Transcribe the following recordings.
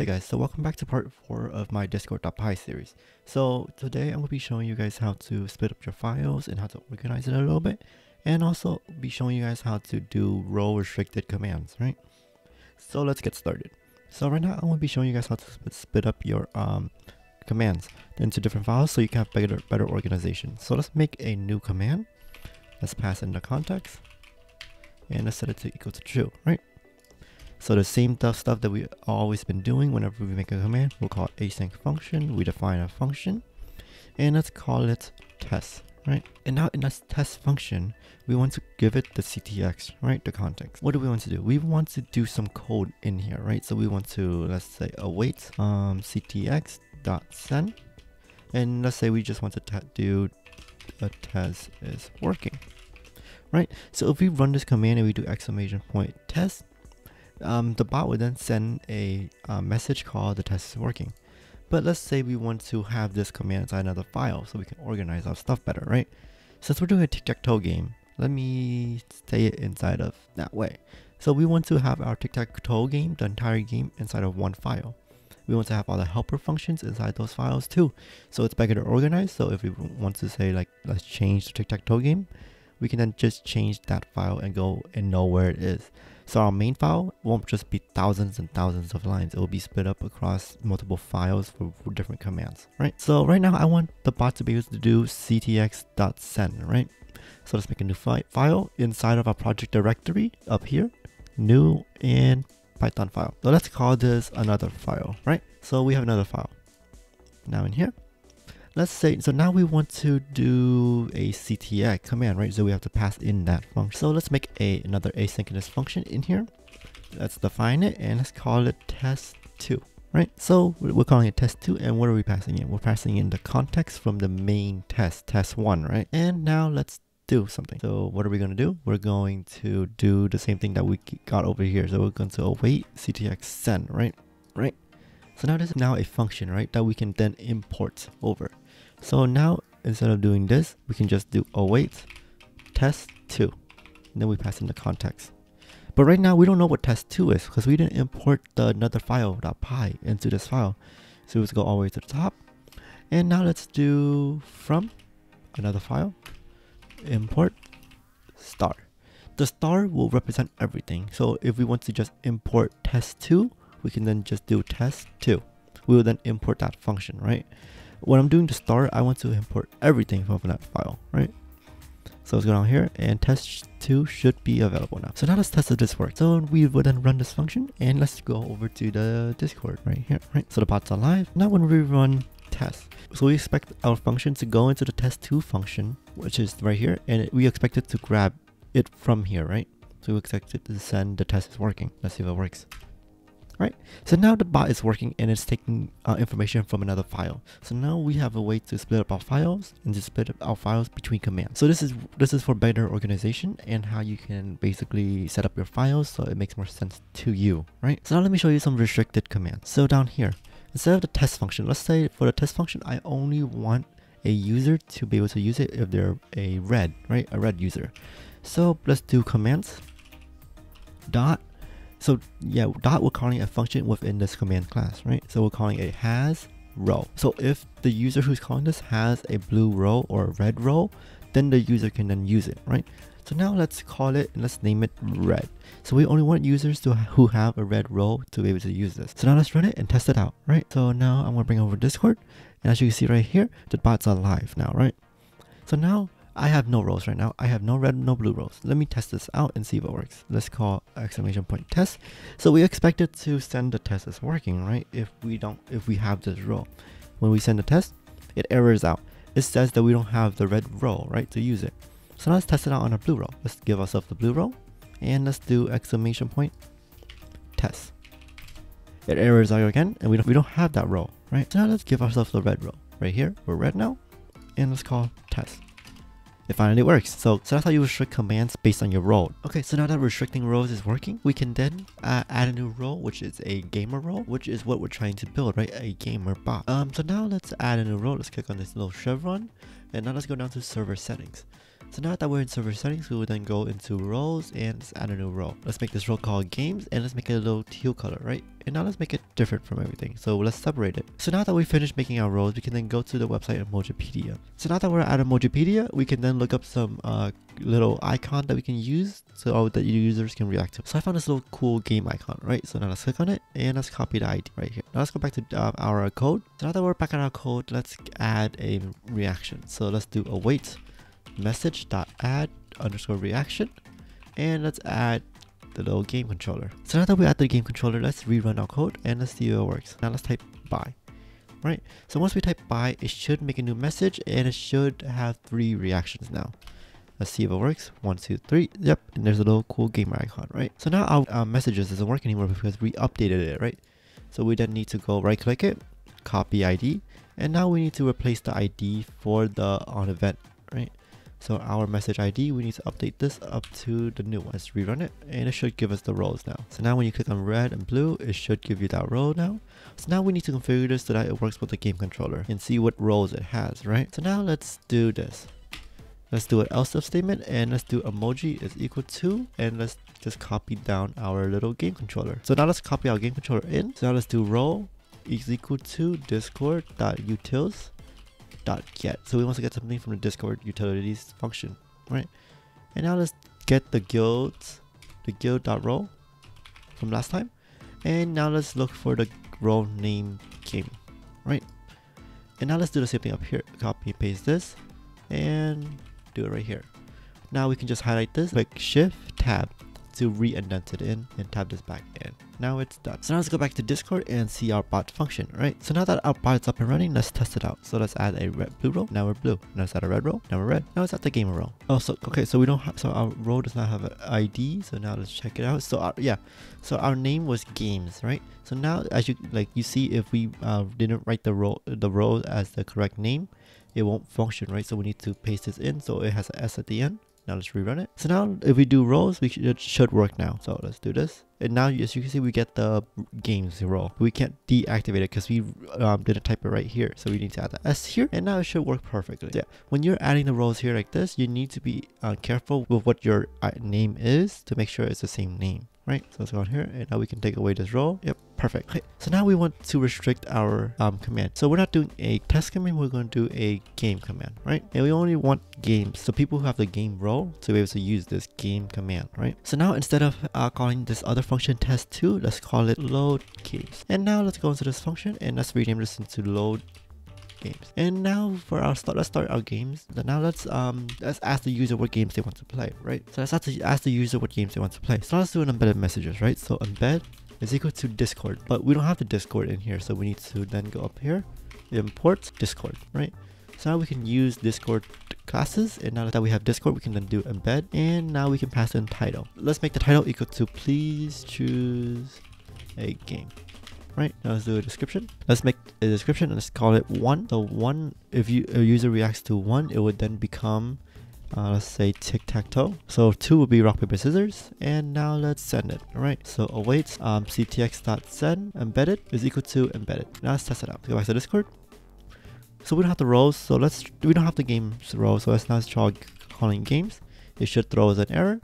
Hey guys, so welcome back to part 4 of my discord.py series. So today I'm going to be showing you guys how to split up your files and how to organize it a little bit. And also be showing you guys how to do role restricted commands, right? So let's get started. So right now I'm going to be showing you guys how to split up your um, commands into different files so you can have better, better organization. So let's make a new command. Let's pass in the context. And let's set it to equal to true, right? So the same stuff that we've always been doing whenever we make a command, we'll call it async function. We define a function and let's call it test, right? And now in this test function, we want to give it the CTX, right? The context. What do we want to do? We want to do some code in here, right? So we want to, let's say await um. And let's say we just want to do a test is working, right? So if we run this command and we do exclamation point test, um, the bot would then send a uh, message called the test is working. But let's say we want to have this command inside another file so we can organize our stuff better, right? Since we're doing a tic-tac-toe game, let me say it inside of that way. So we want to have our tic-tac-toe game, the entire game, inside of one file. We want to have all the helper functions inside those files too. So it's better to organize. So if we want to say like, let's change the tic-tac-toe game, we can then just change that file and go and know where it is. So our main file won't just be thousands and thousands of lines. It will be split up across multiple files for, for different commands, right? So right now I want the bot to be able to do ctx.send, right? So let's make a new fi file inside of our project directory up here, new and Python file. So let's call this another file, right? So we have another file. Now in here, let's say, so now we want to do a ctx command, right? So we have to pass in that function. So let's make a another asynchronous function in here. Let's define it and let's call it test2, right? So we're calling it test2 and what are we passing in? We're passing in the context from the main test, test1, right? And now let's do something. So what are we going to do? We're going to do the same thing that we got over here. So we're going to await ctx send, right? So now this is now a function, right, that we can then import over. So now instead of doing this, we can just do await test2. And then we pass in the context. But right now we don't know what test2 is because we didn't import the another file .py into this file. So let's go all the way to the top. And now let's do from another file import star. The star will represent everything. So if we want to just import test2, we can then just do test2. We will then import that function, right? When I'm doing the start, I want to import everything from that file, right? So let's go down here and test2 should be available now. So now let's test if this works. So we will then run this function and let's go over to the Discord right here, right? So the bot's alive. Now when we run test, so we expect our function to go into the test2 function, which is right here, and we expect it to grab it from here, right? So we expect it to send the test is working. Let's see if it works right? So now the bot is working and it's taking uh, information from another file. So now we have a way to split up our files and to split up our files between commands. So this is this is for better organization and how you can basically set up your files so it makes more sense to you, right? So now let me show you some restricted commands. So down here, instead of the test function, let's say for the test function, I only want a user to be able to use it if they're a red, right? A red user. So let's do commands dot so yeah, dot we're calling a function within this command class, right? So we're calling it has role. So if the user who's calling this has a blue role or a red role, then the user can then use it, right? So now let's call it and let's name it red. So we only want users to who have a red role to be able to use this. So now let's run it and test it out, right? So now I'm gonna bring over Discord, and as you can see right here, the bot's are live now, right? So now I have no roles right now. I have no red, no blue roles. Let me test this out and see if it works. Let's call exclamation point test. So we expect it to send the test as working, right? If we don't, if we have this role. When we send the test, it errors out. It says that we don't have the red role, right, to use it. So now let's test it out on a blue role. Let's give ourselves the blue role and let's do exclamation point test. It errors out again and we don't, we don't have that role, right? So now let's give ourselves the red role. Right here, we're red now. And let's call test it finally works. So, so that's how you restrict commands based on your role. Okay, so now that restricting roles is working, we can then uh, add a new role, which is a gamer role, which is what we're trying to build, right? A gamer bot. Um, so now let's add a new role. Let's click on this little chevron, and now let's go down to server settings. So now that we're in server settings, we will then go into roles and let's add a new role. Let's make this role called games and let's make it a little teal color, right? And now let's make it different from everything. So let's separate it. So now that we finished making our roles, we can then go to the website Emojipedia. So now that we're at Emojipedia, we can then look up some uh, little icon that we can use so that users can react to. So I found this little cool game icon, right? So now let's click on it and let's copy the ID right here. Now let's go back to uh, our code. So now that we're back in our code, let's add a reaction. So let's do await message dot add underscore reaction and let's add the little game controller. So now that we add the game controller, let's rerun our code and let's see if it works. Now let's type buy. Right, so once we type buy, it should make a new message and it should have three reactions now. Let's see if it works. One, two, three. Yep, and there's a little cool gamer icon, right? So now our uh, messages doesn't work anymore because we updated it, right? So we then need to go right click it, copy ID, and now we need to replace the ID for the on event, right? So our message ID, we need to update this up to the new one. Let's rerun it and it should give us the roles now. So now when you click on red and blue, it should give you that role now. So now we need to configure this so that it works with the game controller and see what roles it has, right? So now let's do this. Let's do an else if statement and let's do emoji is equal to and let's just copy down our little game controller. So now let's copy our game controller in. So now let's do role is equal to discord.utils get. So we want to get something from the Discord utilities function, right? And now let's get the guild, the guild dot role from last time. And now let's look for the role name game, right? And now let's do the same thing up here. Copy paste this and do it right here. Now we can just highlight this, click shift tab to re-indent it in and tab this back in. Now it's done. So now let's go back to Discord and see our bot function, right? So now that our bot is up and running, let's test it out. So let's add a red blue role. Now we're blue. Now let's add a red role. Now we're red. Now let's add the gamer role. Oh, so okay, so we don't have so our role does not have an ID. So now let's check it out. So our, yeah, so our name was games, right? So now as you like you see if we uh, didn't write the role the role as the correct name, it won't function, right? So we need to paste this in so it has an S at the end. Now let's rerun it. So now if we do roles, we should, it should work now. So let's do this. And now as you can see, we get the games role. We can't deactivate it because we um, didn't type it right here. So we need to add the S here and now it should work perfectly. Yeah. When you're adding the roles here like this, you need to be uh, careful with what your uh, name is to make sure it's the same name right? So let's go on here and now we can take away this role. Yep, perfect. Okay, so now we want to restrict our um, command. So we're not doing a test command, we're going to do a game command, right? And we only want games. So people who have the game role to be able to use this game command, right? So now instead of uh, calling this other function test2, let's call it load games. And now let's go into this function and let's rename this into load games. And now for our start, let's start our games. Now let's um let's ask the user what games they want to play, right? So let's ask the, ask the user what games they want to play. So let's do an embedded messages, right? So embed is equal to Discord, but we don't have the Discord in here, so we need to then go up here, import Discord, right? So now we can use Discord classes and now that we have Discord we can then do embed and now we can pass in title. Let's make the title equal to please choose a game right? Now let's do a description. Let's make a description and let's call it one. So one, if you a user reacts to one, it would then become, uh, let's say tic-tac-toe. So two would be rock, paper, scissors. And now let's send it, all right? So awaits um, ctx.send embedded is equal to embedded. Now let's test it out. Go back to Discord. So we don't have the roles, so let's, we don't have the games role, so let's now try calling games. It should throw us an error.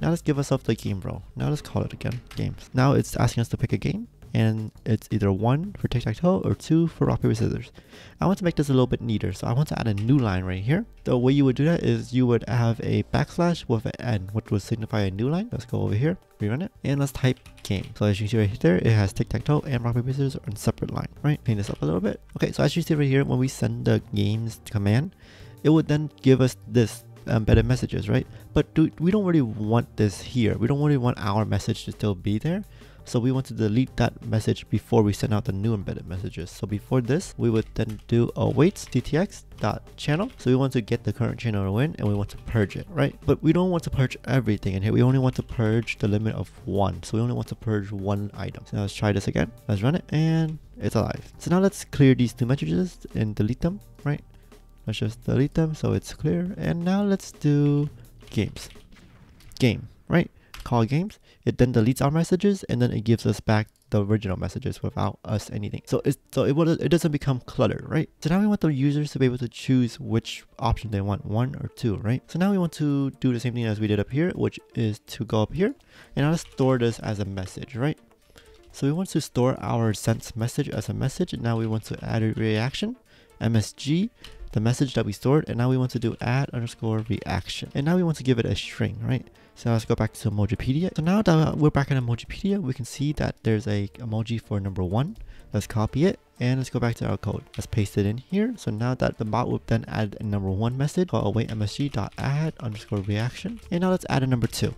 Now let's give ourselves the game role. Now let's call it again, games. Now it's asking us to pick a game and it's either one for tic-tac-toe or two for rock paper scissors. I want to make this a little bit neater so i want to add a new line right here. The way you would do that is you would have a backslash with an n which would signify a new line. Let's go over here rerun it and let's type game so as you can see right there it has tic-tac-toe and rock paper scissors on separate line right? Clean this up a little bit. Okay so as you see right here when we send the games command it would then give us this embedded messages right? But do, we don't really want this here. We don't really want our message to still be there so we want to delete that message before we send out the new embedded messages. So before this, we would then do await ctx dot channel. So we want to get the current channel in and we want to purge it, right? But we don't want to purge everything in here. We only want to purge the limit of one. So we only want to purge one item. So now let's try this again. Let's run it and it's alive. So now let's clear these two messages and delete them, right? Let's just delete them so it's clear. And now let's do games. Game, right? Call games, it then deletes our messages and then it gives us back the original messages without us anything. So it's so it will it doesn't become clutter, right? So now we want the users to be able to choose which option they want, one or two, right? So now we want to do the same thing as we did up here, which is to go up here and let's store this as a message, right? So we want to store our sent message as a message. And now we want to add a reaction, MSG, the message that we stored. And now we want to do add underscore reaction. And now we want to give it a string, right? So let's go back to Emojipedia. So now that we're back in Emojipedia, we can see that there's a emoji for number one. Let's copy it and let's go back to our code. Let's paste it in here. So now that the bot will then add a number one message called await msg.add underscore reaction. And now let's add a number two.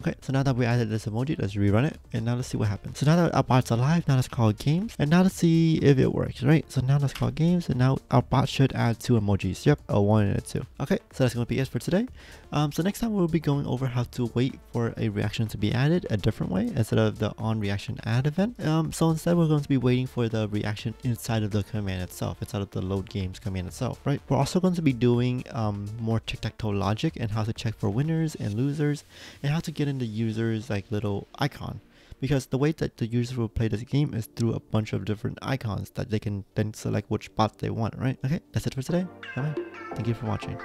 Okay, so now that we added this emoji, let's rerun it. And now let's see what happens. So now that our bot's alive, now let's call games. And now let's see if it works, right? So now let's call games. And now our bot should add two emojis. Yep, a one and a two. Okay, so that's going to be it for today. Um, so next time we'll be going over how to wait for a reaction to be added a different way instead of the on reaction add event. Um, so instead we're going to be waiting for the reaction inside of the command itself, inside of the load games command itself, right? We're also going to be doing um, more tic-tac-toe logic and how to check for winners and losers and how to get in the user's like little icon because the way that the user will play this game is through a bunch of different icons that they can then select which bot they want, right? Okay, that's it for today. Bye-bye. Thank you for watching.